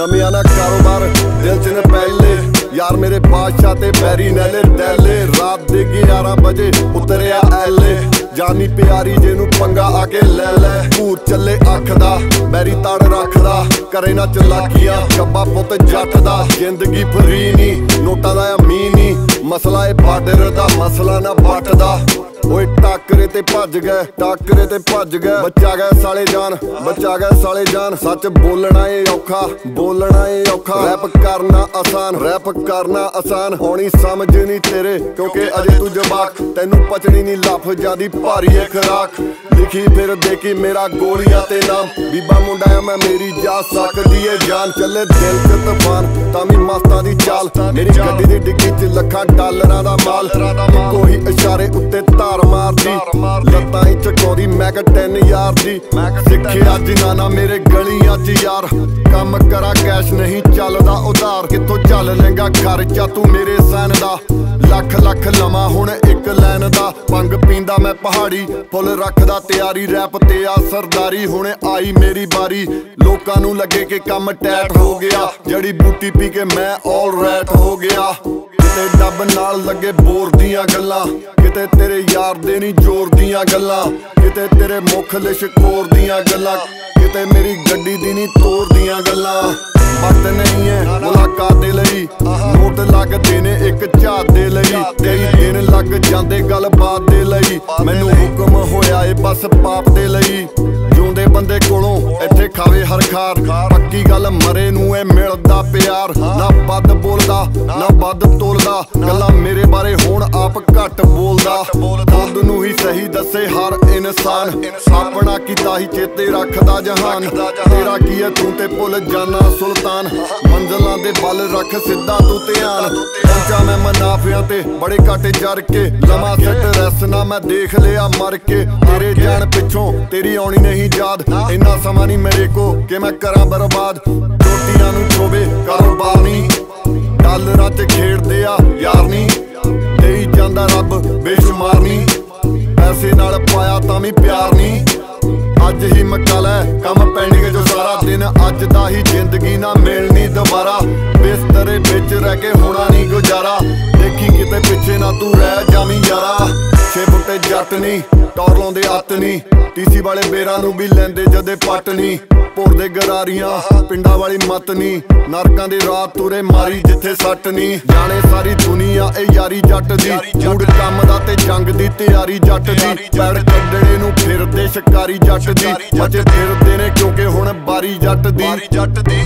ਨਵਿਆਂ ਦਾ ਕਾਰੋਬਾਰ, ਦਿਲ ਚ ਨੇ ਪਹਿਲੇ। ਯਾਰ ਮੇਰੇ ਬਾਦਸ਼ਾਹ ਤੇ ਬੈਰੀ ਨੈਲੇ ਡੈਲੇ। ਰਾਤ ਦੇ 11 ਵਜੇ ਉਤਰਿਆ ਐਲੇ ਜਾਨੀ ਪਿਆਰੀ ਜਿਹਨੂੰ ਪੰਗਾ ਆ ਕੇ ਲੈ ਲੈ। ਭੂਤ ਚੱਲੇ ਅੱਖ ਦਾ, ਬੈਰੀ ਤੜ ਰੱਖਦਾ। ਕਰੇ ਨਾ ਚਲਾਕੀਆਂ ਕੱਬਾ ਪੁੱਤ ਜੱਟ ਦਾ। ਜ਼ਿੰਦਗੀ ਫਰੀ ਨਹੀਂ ਨੋਟਾਂ ਦਾ ਅਮੀਨ ਨਹੀਂ ਮਸਲਾ ਏ ਬਾਰਡਰ ਦਾ, ਮਸਲਾ ਨਾ ਬੱਟ ਓਏ ਟੱਕਰੇ ਤੇ ਭੱਜ ਗਏ, ਟੱਕਰੇ ਤੇ ਭੱਜ ਗਏ। ਬੱਚਾ ਗਏ ਸਾਲੇ ਜਾਨ, ਬੱਚਾ ਗਏ ਸਾਲੇ ਜਾਨ। ਸੱਚ ਬੋਲਣਾ ਏ ਔਖਾ, ਬੋਲਣਾ ਏ ਔਖਾ। ਰੈਪ ਕਰਨਾ ਆਸਾਨ, ਰੈਪ ਕਰਨਾ ਆਸਾਨ। ਹੋਣੀ ਸਮਝ ਨਹੀਂ ਤੇਰੇ, ਕਿਉਂਕਿ ਅਜੇ ਤੂੰ ਜਵਾਕ। ਤੈਨੂੰ ਪਚਣੀ ਨਹੀਂ ਲਫ਼ਜ਼ਾਂ ਦੀ ਭਾਰੀ ਏ ਖਰਾਕ। ਲਿਖੀ ਫਿਰ ਦੇਖੀ ਮੇਰਾ ਗੋਲੀਆਂ ਤੇ ਨਾਮ। ਬੀਬਾ ਮੁੰਡਾ ਆ, ਮੈਂ ਮੇਰੀ ਜਾ ਸਕਦੀ ਏ ਜਾਨ। ਚੱਲੇ ਦਿਲ ਚ ਤੂਫਾਨ, ਤਾਂ ਵੀ ਮਸਤਾਂ ਦੀ ਚਾਲ। ਮੇਰੀ ਗੱਡੀ ਦੀ ਡਿੱਗੀ ਚ ਲੱਖਾਂ ਡਾਲਰਾਂ ਦਾ ਮਾਲ। ਇੱਕੋ ਹੀ ਇਸ਼ਾਰੇ ਉੱਤੇ ਧਾਰ ਮਾਰ ਮਾਰਦੀ ਲੱਤਾਂ ਹੀ ਚਕਾਉਂਦੀ ਮੈਂ ਕਿ 10 ਯਾਰ ਦੀ ਸਿੱਖਿਆ ਜਿਨ੍ਹਾਂ ਨਾ ਮੇਰੇ ਗਲੀਆਂ 'ਚ ਯਾਰ। ਕੰਮ ਕਰਾ ਕੈਸ਼ ਨਹੀਂ ਚੱਲਦਾ ਉਧਾਰ ਕਿੱਥੋਂ ਚੱਲ ਲੈਂਗਾ ਖਰਚਾ ਤੂੰ ਮੇਰੇ ਸੈਨ ਦਾ। ਲੱਖ ਲੱਖ ਲਵਾਂ ਹੁਣ ਇੱਕ ਲਾਈਨ ਦਾ। ਪੰਗ ਪੀਂਦਾ ਮੈਂ ਪਹਾੜੀ ਫੁੱਲ ਰੱਖਦਾ ਤਿਆਰੀ ਰੈਪ ਤੇ ਆ ਸਰਦਾਰੀ। ਹੁਣੇ ਆਈ ਮੇਰੀ ਬਾਰੀ। ਲੋਕਾਂ ਨੂੰ ਲੱਗੇ ਕਿ ਕੰਮ ਟੈਟ ਹੋ ਗਿਆ। ਜੜੀ ਬੂਟੀ ਪੀ ਕੇ ਮੈਂ ਆਲ ਰੈਟ ਹੋ ਗਿਆ। ਕਿਤੇ ਡੱਬ ਨਾਲ ਲੱਗੇ ਬੋਰ ਦੀਆਂ ਗੱਲਾਂ। ਕਿਤੇ ਤੇਰੇ ਯਾਰ ਦੇ ਨਹੀਂ ਜ਼ੋਰ ਦੀਆਂ ਗੱਲਾਂ। ਕਿਤੇ ਤੇਰੇ ਮੁਖ ਲਿਸ਼ ਕੋਰ ਦੀਆਂ ਗੱਲਾਂ। ਕਿਤੇ ਮੇਰੀ ਗੱਡੀ ਦੀ ਨਹੀਂ ਤੋਰ ਦੀਆਂ ਗੱਲਾਂ। ਵਕਤ ਨਹੀਂ ਹੈ ਮੁਲਾਕਾਤ ਦੇ ਲਈ। ਨੋਟ ਲੱਗਦੇ ਨੇ ਇੱਕ ਝਾਤ ਦੇ ਲਈ। ਕਈ ਦਿਨ ਲੱਗ ਜਾਂਦੇ ਗੱਲਬਾਤ ਦੇ ਲਈ। ਮੈਨੂੰ ਹੁਕਮ ਹੋਇਆ ਏ ਬਸ ਪਾਪ ਦੇ ਲਈ। ਜਿਉਂਦੇ ਬੰਦੇ ਕੋਲੋਂ ਇੱਥੇ ਖਾਵੇ ਹਰ ਖਾਰ। ਪੱਕੀ ਗੱਲ, ਮਰੇ ਨੂੰ ਏ ਮਿਲਦਾ ਪਿਆਰ। ਨਾ ਵੱਧ ਬੋਲਦਾ, ਨਾ ਵੱਧ ਤੋਲਦਾ। ਗੱਲਾਂ ਮੇਰੇ ਬਾਰੇ ਹੁਣ ਆਪ ਘੱਟ ਬੋਲਦਾ। ਖੁਦ ਨੂੰ ਹੀ ਸਹੀ ਦੱਸੇ ਹਰ ਇਨਸਾਨ। ਆਪਣਾ ਕੀਤਾ ਹੀ ਚੇਤੇ ਰੱਖਦਾ ਜਹਾਨ। ਤੇਰਾ ਕੀ ਹੈ, ਤੂੰ ਤੇ ਭੁੱਲ ਜਾਣਾ ਸੁਲਤਾਨ। ਮੰਜ਼ਲਾਂ ਦੇ ਬਲ ਰੱਖ ਸਿੱਧਾ ਤੂੰ ਧਿਆਨ। ਪਹੁੰਚਾ ਮੈਂ ਮਨਾਫਿਆਂ ਤੇ, ਬੜੇ ਘਾਟੇ ਜਰ ਕੇ। ਲਮਾ ਸੱਟ ਰੈਸ ਨਾ ਮੈਂ ਦੇਖ ਲਿਆ ਮਰ ਕੇ। ਤੇਰੇ ਜਾਣ ਪਿੱਛੋਂ ਤੇਰੀ ਆਉਣੀ ਨਹੀਂ ਯਾਦ, ਇੰਨਾ ਸਮਾਂ ਨਹੀਂ ਮੇਰੇ ਕੋ ਕਿ ਮੈਂ ਕਰਾਂ ਬਰਬਾਦ। ਰੋਟੀਆਂ ਨੂੰ ਛੋਵੇ ਕਾਰੋਬਾਰ ਨਹੀਂ ਡਾਲਰਾਂ 'ਚ ਖੇਡਦੇ ਆ, ਯਾਰ ਨਹੀਂ ਦੇਈ ਜਾਂਦਾ ਰੱਬ ਬੇਸ਼ੁਮਾਰ ਨਹੀਂ ਪੈਸੇ ਨਾਲ ਪਾਇਆ ਤਾਂ ਵੀ ਪਿਆਰ ਨਹੀਂ ਅੱਜ ਹੀ ਮਕਾ ਲੈ, ਕੰਮ ਪੈਂਡਿੰਗ ਜੋ ਸਾਰਾ ਦਿਨ। ਅੱਜ ਦਾ ਹੀ ਜ਼ਿੰਦਗੀ ਨਾ ਮਿਲਣੀ ਦੁਬਾਰਾ। ਬਿਸਤਰੇ ਵਿੱਚ ਰਹਿ ਕੇ ਹੋਣਾ ਨਹੀਂ ਗੁਜ਼ਾਰਾ। ਦੇਖੀ ਕਿਤੇ ਪਿੱਛੇ ਨਾ ਤੂੰ ਰਹਿ ਜਾਵੀਂ ਯਾਰਾ। ਛੇ ਬੁੱਟੇ ਜੱਟ ਨਹੀਂ ਟੌਰ ਲਾਉਂਦੇ ਅੱਤ ਨਹੀਂ ਟੀਸੀ ਵਾਲੇ ਬੇਰਾਂ ਨੂੰ ਵੀ ਲੈਂਦੇ ਜਦੇ ਪੱਟ ਨਹੀਂ ਭੋਰਦੇ ਗਰਾਰੀਆਂ, ਪਿੰਡਾਂ ਵਾਲੀ ਮਤ ਨਹੀਂ ਨਰਕਾਂ ਦੇ ਰਾਤ ਤੁਰੇ ਮਾਰੀ ਜਿੱਥੇ ਸੱਟ ਨਹੀਂ ਜਾਣੇ ਸਾਰੀ ਦੁਨੀਆ ਇਹ ਯਾਰੀ ਜੱਟ ਦੀ। ਮੂਡ ਕੰਮ ਦਾ ਤੇ ਜੰਗ ਦੀ ਤਿਆਰੀ ਜੱਟ ਦੀ। ਪੈੜ ਕੱਢਣੇ ਨੂੰ ਫਿਰਦੇ ਸ਼ਿਕਾਰੀ ਜੱਟ ਦੀ। ਅਜੇ ਫਿਰਦੇ ਨੇ ਕਿਉਂਕਿ ਹੁਣ ਬਾਰੀ ਜੱਟ ਦੀ ਜੱਟ ਦੀ।